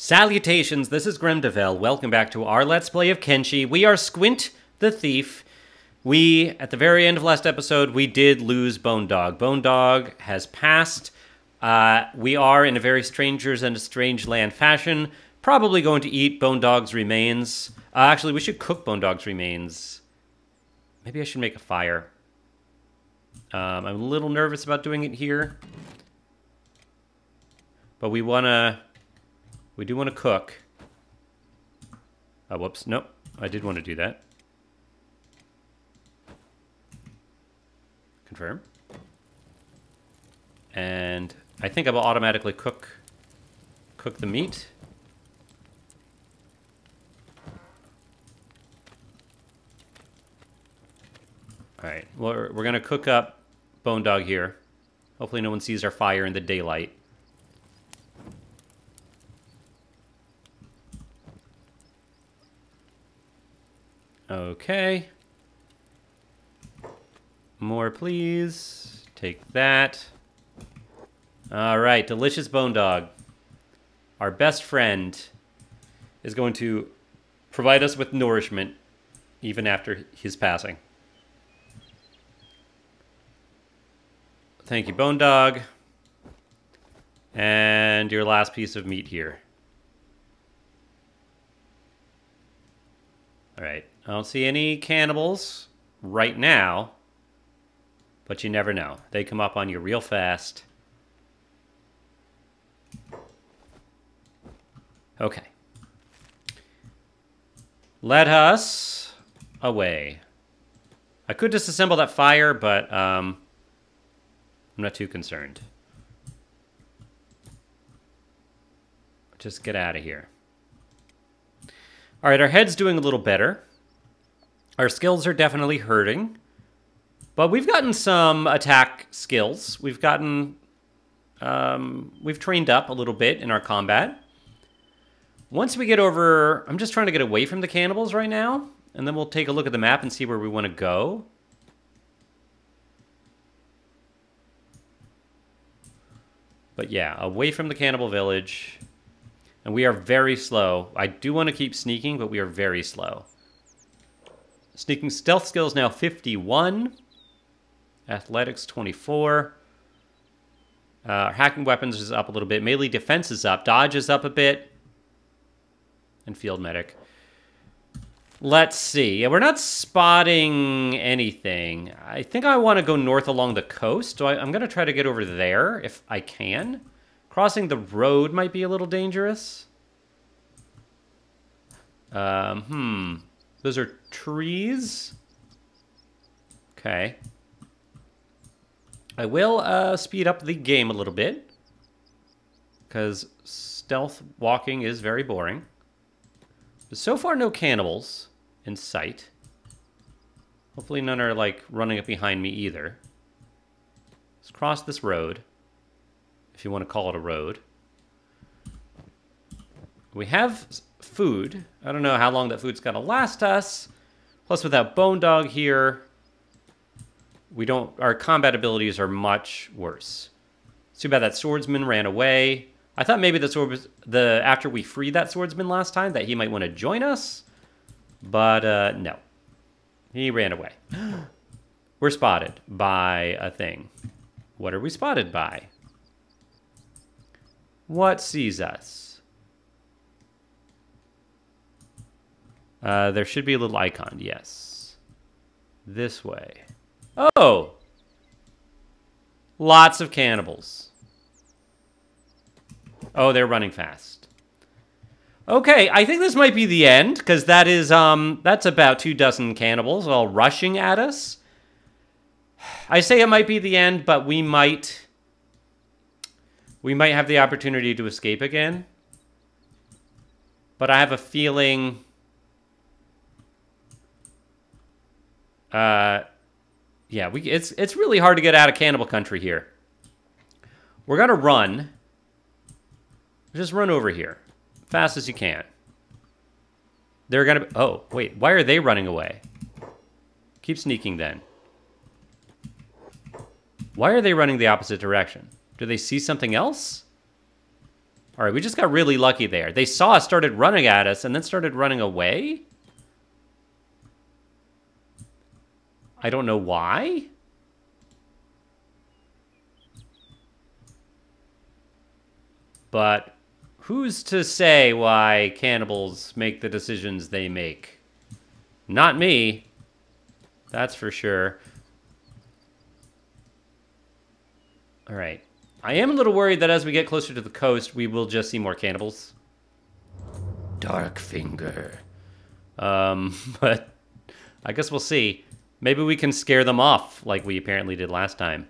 Salutations, this is Gremdavel. Welcome back to our Let's Play of Kenshi. We are Squint the Thief. We, at the very end of last episode, we did lose Bone Dog. Bone Dog has passed. Uh, we are, in a very strangers and a strange land fashion, probably going to eat Bone Dog's remains. Uh, actually, we should cook Bone Dog's remains. Maybe I should make a fire. Um, I'm a little nervous about doing it here. But we want to... We do want to cook. Oh, whoops. Nope. I did want to do that. Confirm. And I think I will automatically cook cook the meat. All right, we're, we're going to cook up Bone Dog here. Hopefully no one sees our fire in the daylight. Okay. More, please. Take that. All right, delicious bone dog. Our best friend is going to provide us with nourishment even after his passing. Thank you, bone dog. And your last piece of meat here. All right. I don't see any cannibals right now, but you never know. They come up on you real fast. Okay. Let us away. I could disassemble that fire, but um, I'm not too concerned. Just get out of here. All right, our head's doing a little better. Our skills are definitely hurting. But we've gotten some attack skills. We've gotten... Um, we've trained up a little bit in our combat. Once we get over... I'm just trying to get away from the cannibals right now. And then we'll take a look at the map and see where we want to go. But yeah, away from the cannibal village. And we are very slow. I do want to keep sneaking, but we are very slow. Sneaking stealth skills now 51. Athletics 24. Uh, hacking weapons is up a little bit. Melee defense is up. Dodge is up a bit. And field medic. Let's see. Yeah, we're not spotting anything. I think I want to go north along the coast. So I, I'm going to try to get over there if I can. Crossing the road might be a little dangerous. Um, hmm. Those are trees. Okay. I will uh, speed up the game a little bit. Because stealth walking is very boring. But so far, no cannibals in sight. Hopefully none are, like, running up behind me either. Let's cross this road if you want to call it a road. We have food. I don't know how long that food's going to last us. Plus, without Bone Dog here, we don't. Our combat abilities are much worse. It's too bad that swordsman ran away. I thought maybe the sword was the after we freed that swordsman last time that he might want to join us, but uh, no, he ran away. We're spotted by a thing. What are we spotted by? What sees us? Uh, there should be a little icon, yes. This way. Oh! Lots of cannibals. Oh, they're running fast. Okay, I think this might be the end, because that is, um, that's about two dozen cannibals all rushing at us. I say it might be the end, but we might we might have the opportunity to escape again. But I have a feeling... Uh, yeah, we, it's, it's really hard to get out of Cannibal Country here. We're to run. Just run over here. Fast as you can. They're to... Oh, wait. Why are they running away? Keep sneaking then. Why are they running the opposite direction? Do they see something else? All right, we just got really lucky there. They saw us, started running at us, and then started running away? I don't know why. But who's to say why cannibals make the decisions they make? Not me. That's for sure. All right. I am a little worried that as we get closer to the coast, we will just see more cannibals. Darkfinger. Um, but I guess we'll see. Maybe we can scare them off like we apparently did last time.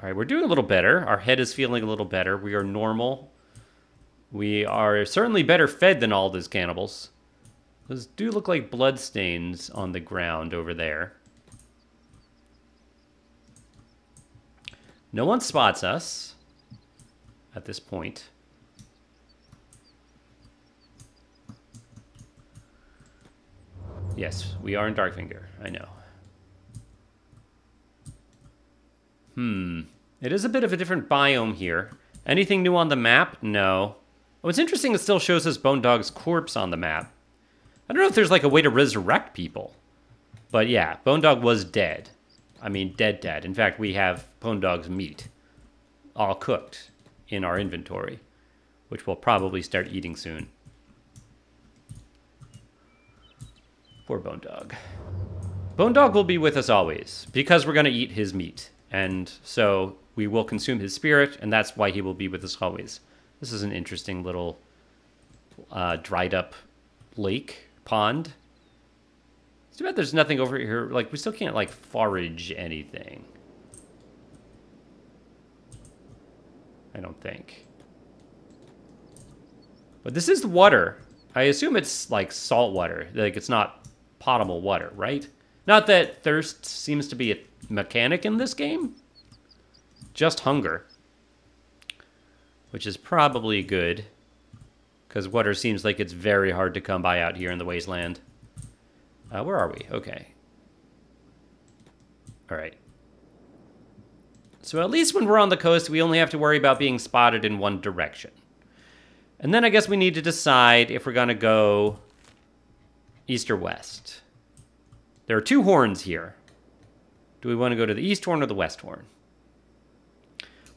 All right, we're doing a little better. Our head is feeling a little better. We are normal. We are certainly better fed than all those cannibals. Those do look like blood stains on the ground over there. No one spots us at this point. Yes, we are in Darkfinger. I know. Hmm. It is a bit of a different biome here. Anything new on the map? No. What's interesting, it still shows us Bone Dog's corpse on the map. I don't know if there's like a way to resurrect people. But yeah, Bone Dog was dead. I mean, dead, dead. In fact, we have Bone Dog's meat all cooked in our inventory, which we'll probably start eating soon. Poor Bone Dog. Bone Dog will be with us always because we're going to eat his meat. And so we will consume his spirit, and that's why he will be with us always. This is an interesting little uh, dried up lake pond. It's too bad there's nothing over here. Like, we still can't, like, forage anything. I don't think. But this is water. I assume it's, like, salt water. Like, it's not potable water, right? Not that thirst seems to be a mechanic in this game. Just hunger. Which is probably good. Because water seems like it's very hard to come by out here in the wasteland. Uh, where are we? Okay. All right. So at least when we're on the coast, we only have to worry about being spotted in one direction. And then I guess we need to decide if we're going to go east or west. There are two horns here. Do we want to go to the east horn or the west horn?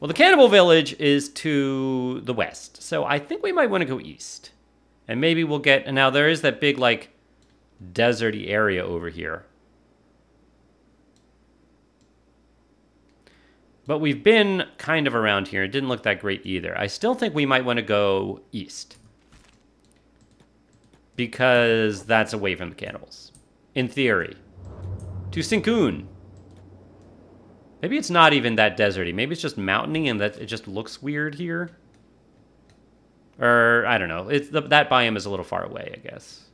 Well, the cannibal village is to the west, so I think we might want to go east. And maybe we'll get... And now there is that big, like, deserty area over here. But we've been kind of around here. It didn't look that great either. I still think we might want to go east. Because that's away from the cannibals. In theory. To Sinkuun. Maybe it's not even that deserty. Maybe it's just mountainy and that it just looks weird here. Or, I don't know. It's the, that biome is a little far away, I guess.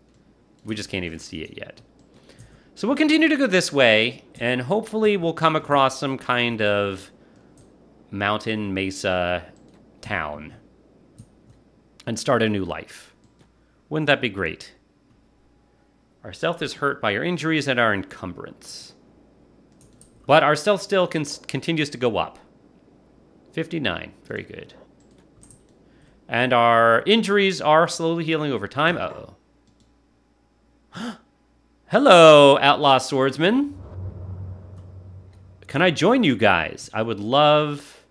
We just can't even see it yet. So we'll continue to go this way, and hopefully we'll come across some kind of mountain mesa town and start a new life. Wouldn't that be great? Our stealth is hurt by our injuries and our encumbrance. But our stealth still con continues to go up. 59, very good. And our injuries are slowly healing over time. Uh-oh. Hello, Outlaw Swordsman. Can I join you guys? I would love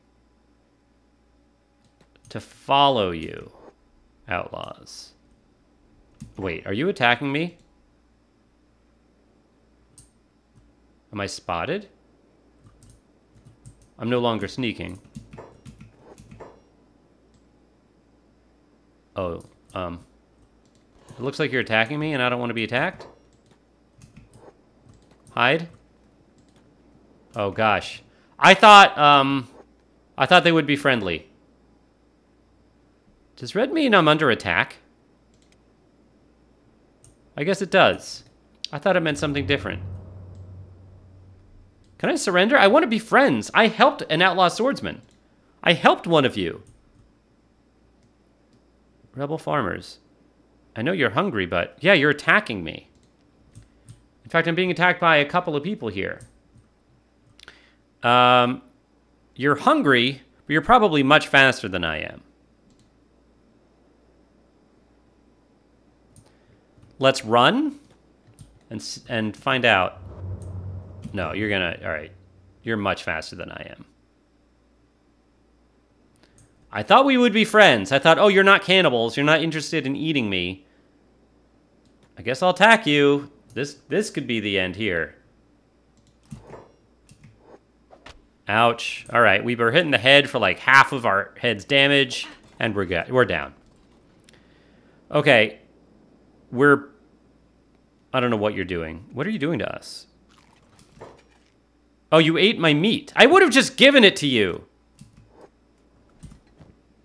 to follow you, Outlaws. Wait, are you attacking me? Am I spotted? I'm no longer sneaking. Oh, um... It looks like you're attacking me and I don't want to be attacked. Hide. Oh, gosh. I thought, um... I thought they would be friendly. Does red mean I'm under attack? I guess it does. I thought it meant something different. Can I surrender? I want to be friends. I helped an outlaw swordsman. I helped one of you. Rebel farmers. I know you're hungry, but yeah, you're attacking me. In fact, I'm being attacked by a couple of people here. Um, you're hungry, but you're probably much faster than I am. Let's run and and find out. No, you're gonna. All right, you're much faster than I am. I thought we would be friends. I thought, oh, you're not cannibals. You're not interested in eating me. I guess I'll attack you. This this could be the end here. Ouch. All right, we were hitting the head for like half of our head's damage, and we're. We're down. Okay, we're. I don't know what you're doing. What are you doing to us? Oh, you ate my meat. I would have just given it to you.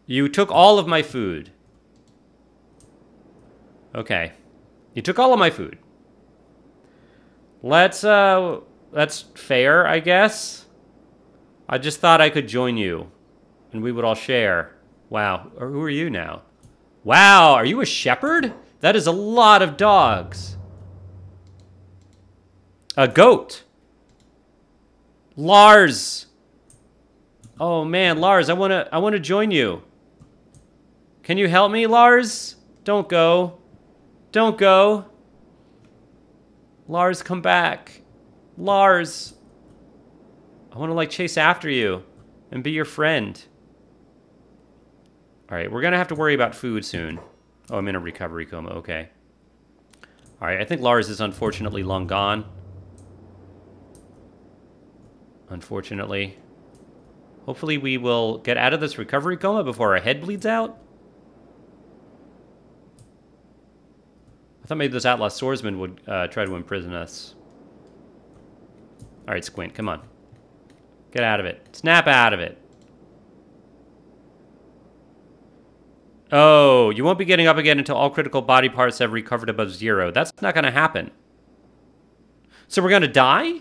You took all of my food. Okay. You took all of my food. Let's, uh, that's fair, I guess. I just thought I could join you, and we would all share. Wow, who are you now? Wow, are you a shepherd? That is a lot of dogs. A goat. Lars. Oh man, Lars, I wanna I wanna join you. Can you help me, Lars? Don't go. Don't go. Lars, come back. Lars. I want to like chase after you and be your friend. All right, we're to have to worry about food soon. Oh, I'm in a recovery coma. Okay. All right, I think Lars is unfortunately long gone. Unfortunately. Hopefully we will get out of this recovery coma before our head bleeds out. I thought maybe this Outlaw Swordsman would uh, try to imprison us. Alright, Squint, come on. Get out of it. Snap out of it. Oh, you won't be getting up again until all critical body parts have recovered above zero. That's not going to happen. So we're going to die?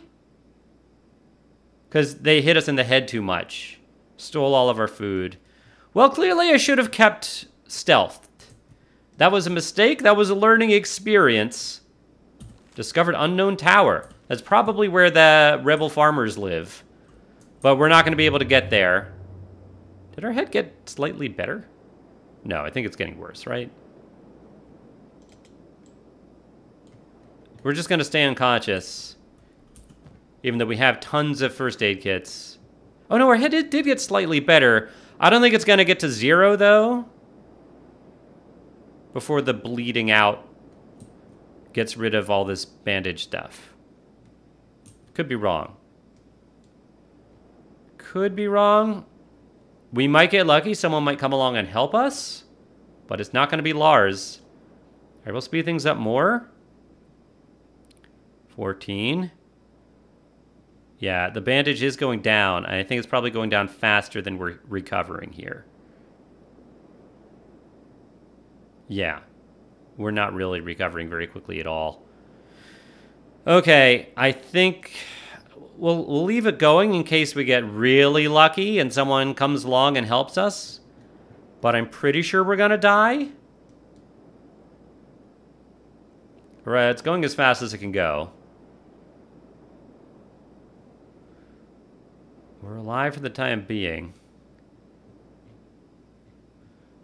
Because they hit us in the head too much. Stole all of our food. Well, clearly I should have kept stealth. That was a mistake. That was a learning experience. Discovered unknown tower. That's probably where the rebel farmers live. But we're not going to be able to get there. Did our head get slightly better? No, I think it's getting worse, right? We're just going to stay unconscious. Even though we have tons of first aid kits. Oh no, our head did, did get slightly better. I don't think it's going to get to zero, though before the bleeding out gets rid of all this bandage stuff. Could be wrong. Could be wrong. We might get lucky. Someone might come along and help us. But it's not going to be Lars. All right, we'll speed things up more. 14. Yeah, the bandage is going down. I think it's probably going down faster than we're recovering here. Yeah. We're not really recovering very quickly at all. Okay, I think we'll, we'll leave it going in case we get really lucky and someone comes along and helps us. But I'm pretty sure we're going to die. Right, it's going as fast as it can go. We're alive for the time being.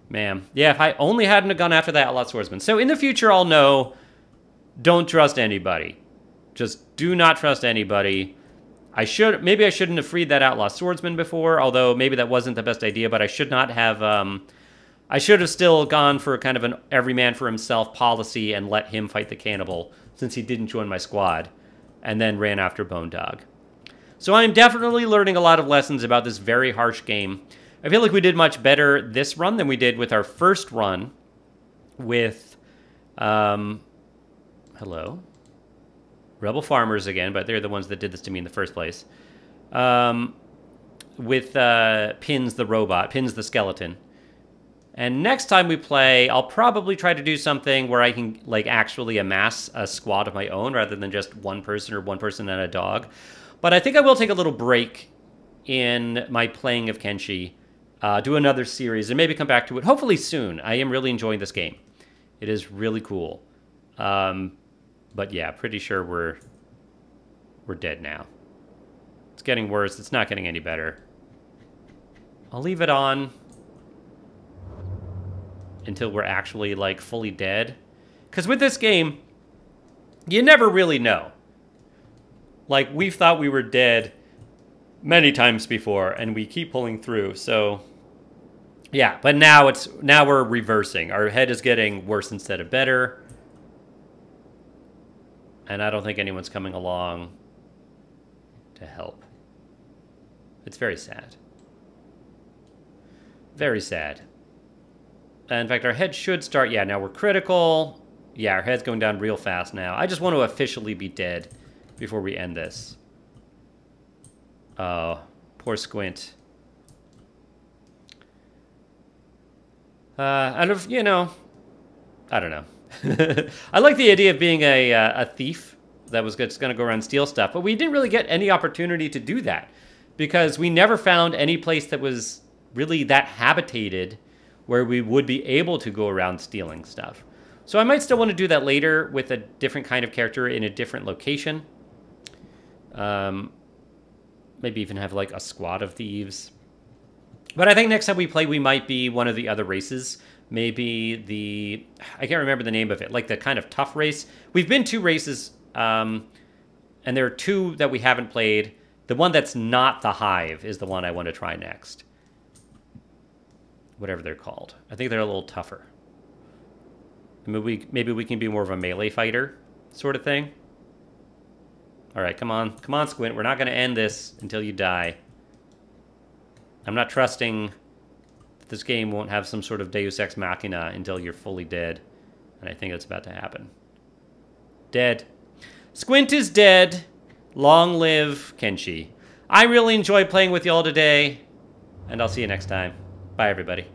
Man, yeah, if I only hadn't gone after that Outlaw Swordsman. So in the future, I'll know, don't trust anybody. Just do not trust anybody. I should, maybe I shouldn't have freed that Outlaw Swordsman before, although maybe that wasn't the best idea, but I should not have, um, I should have still gone for kind of an every man for himself policy and let him fight the cannibal, since he didn't join my squad, and then ran after Bone Dog. So I'm definitely learning a lot of lessons about this very harsh game. I feel like we did much better this run than we did with our first run with, um, hello, Rebel Farmers again, but they're the ones that did this to me in the first place. Um, with uh, Pins the robot, Pins the skeleton. And next time we play, I'll probably try to do something where I can like actually amass a squad of my own rather than just one person or one person and a dog. But I think I will take a little break in my playing of Kenshi uh, do another series, and maybe come back to it hopefully soon. I am really enjoying this game. It is really cool. Um, but yeah, pretty sure we're we're dead now. It's getting worse. It's not getting any better. I'll leave it on until we're actually, like, fully dead. Because with this game, you never really know. Like, we've thought we were dead many times before, and we keep pulling through, so... Yeah, but now it's now we're reversing. Our head is getting worse instead of better. And I don't think anyone's coming along to help. It's very sad. Very sad. In fact, our head should start... Yeah, now we're critical. Yeah, our head's going down real fast now. I just want to officially be dead before we end this. Oh, poor Squint. Uh, out of, you know, I don't know. I like the idea of being a, uh, a thief that was just going to go around steal stuff, but we didn't really get any opportunity to do that because we never found any place that was really that habitated where we would be able to go around stealing stuff. So I might still want to do that later with a different kind of character in a different location. Um, maybe even have like a squad of thieves. But I think next time we play, we might be one of the other races. Maybe the, I can't remember the name of it, like the kind of tough race. We've been two races, um, and there are two that we haven't played. The one that's not the Hive is the one I want to try next. Whatever they're called. I think they're a little tougher. Maybe we, maybe we can be more of a melee fighter sort of thing. All right, come on. Come on, Squint. We're not going to end this until you die. I'm not trusting that this game won't have some sort of deus ex machina until you're fully dead. And I think that's about to happen. Dead. Squint is dead. Long live Kenshi. I really enjoyed playing with y'all today. And I'll see you next time. Bye, everybody.